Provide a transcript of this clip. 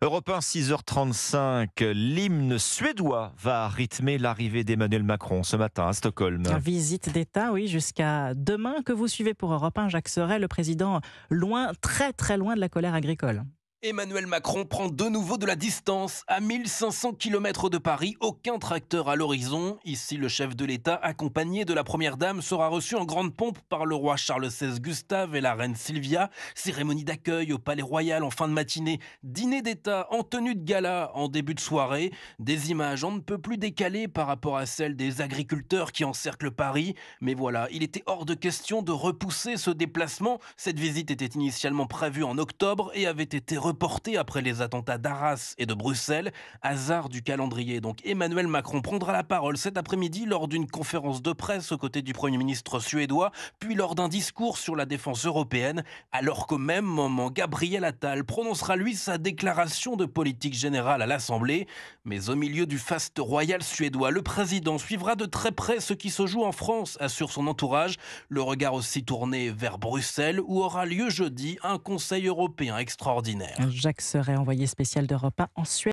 Europe 1, 6h35. L'hymne suédois va rythmer l'arrivée d'Emmanuel Macron ce matin à Stockholm. Visite d'État, oui, jusqu'à demain que vous suivez pour Europe 1. Jacques Serret, le président, loin, très très loin de la colère agricole. Emmanuel Macron prend de nouveau de la distance. À 1500 km de Paris, aucun tracteur à l'horizon. Ici, le chef de l'État, accompagné de la Première Dame, sera reçu en grande pompe par le roi Charles XVI Gustave et la reine Sylvia. Cérémonie d'accueil au Palais Royal en fin de matinée. Dîner d'État en tenue de gala en début de soirée. Des images on ne peut plus décalées par rapport à celles des agriculteurs qui encerclent Paris. Mais voilà, il était hors de question de repousser ce déplacement. Cette visite était initialement prévue en octobre et avait été reporté après les attentats d'Arras et de Bruxelles. Hasard du calendrier. Donc Emmanuel Macron prendra la parole cet après-midi lors d'une conférence de presse aux côtés du Premier ministre suédois, puis lors d'un discours sur la défense européenne, alors qu'au même moment, Gabriel Attal prononcera lui sa déclaration de politique générale à l'Assemblée. Mais au milieu du faste royal suédois, le président suivra de très près ce qui se joue en France, assure son entourage, le regard aussi tourné vers Bruxelles, où aura lieu jeudi un Conseil européen extraordinaire. Jacques Serret, envoyé spécial d'Europe 1 en Suède.